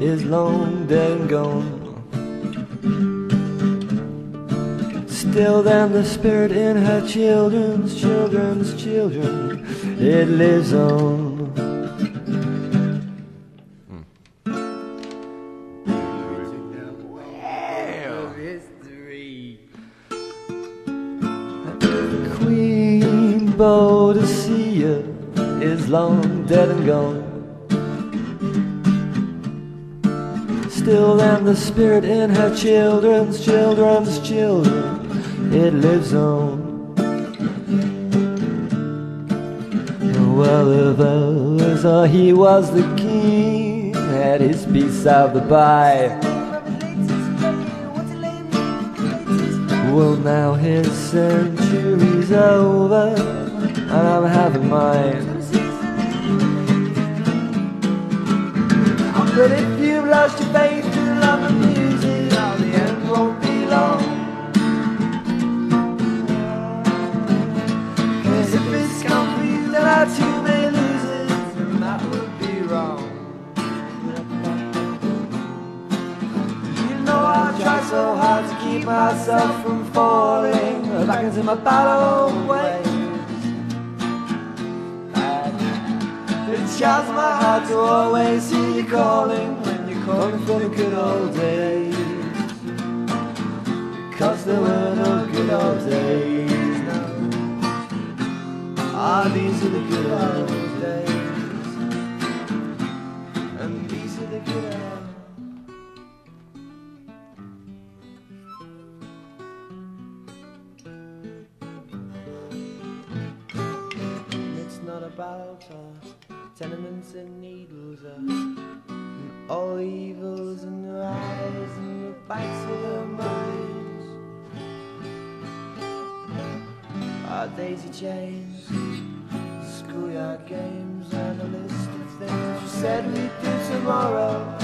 is long dead and gone. Still then the spirit in her children's children's children, it lives on. Is long dead and gone. Still then the spirit in her children's children's children, it lives on. Well, if others, he was the king, had his piece of the pie. Well, now his century's over, and I'm having mine. But if you've lost your faith in love and music, now the end won't be long. Cause if it's you, then I too may lose it, and that would be wrong. You know I try so hard to keep myself from falling back into my bad old ways. It shouts my heart to always see you calling when you're calling for the good old days. Because there were no good old days, no. Ah, these are the good old days. And these are the good old It's not about us, tenements and needles, uh, and all evils in their eyes and the backs of their minds. Our daisy chains, schoolyard games, and a list of things we said we'd do tomorrow.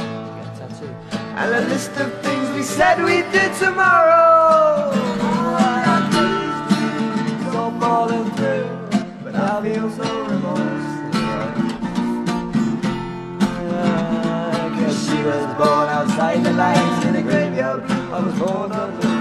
And a list of things we said we'd do tomorrow. Oh, our days, dreams all falling through, but I feel so was born outside the lines in a graveyard. I was born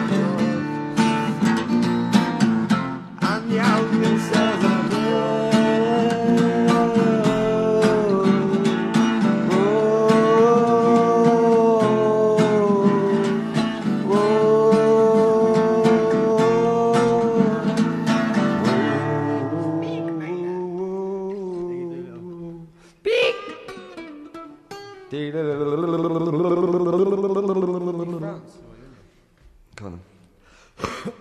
Come on.